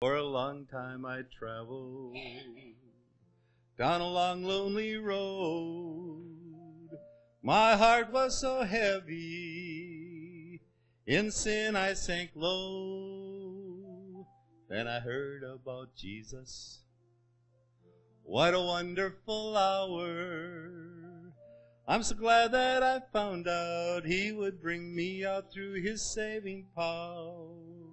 For a long time I traveled down a long lonely road. My heart was so heavy, in sin I sank low. Then I heard about Jesus. What a wonderful hour. I'm so glad that I found out He would bring me out through His saving power.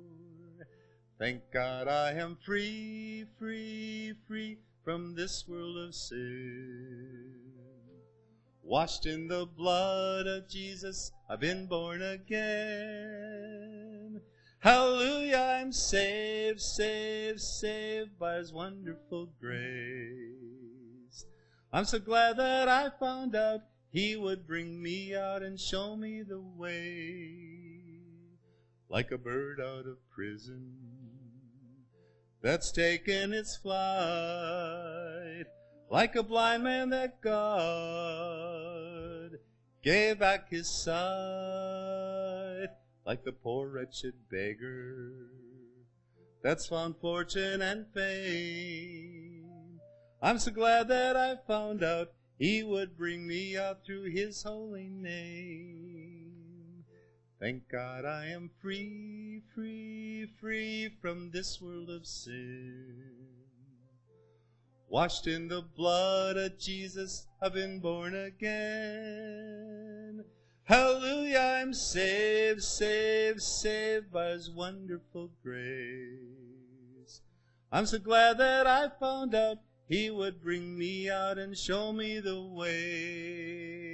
Thank God I am free, free, free from this world of sin. Washed in the blood of Jesus, I've been born again. Hallelujah, I'm saved, saved, saved by His wonderful grace. I'm so glad that I found out He would bring me out and show me the way. Like a bird out of prison that's taken its flight, like a blind man that God gave back his sight, like the poor wretched beggar that's found fortune and fame. I'm so glad that I found out he would bring me out through his holy name. Thank God I am free, free, free from this world of sin. Washed in the blood of Jesus, I've been born again. Hallelujah, I'm saved, saved, saved by His wonderful grace. I'm so glad that I found out He would bring me out and show me the way.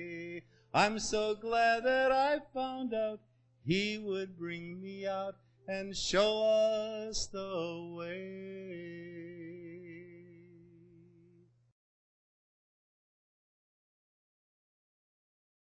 I'm so glad that I found out he would bring me out and show us the way.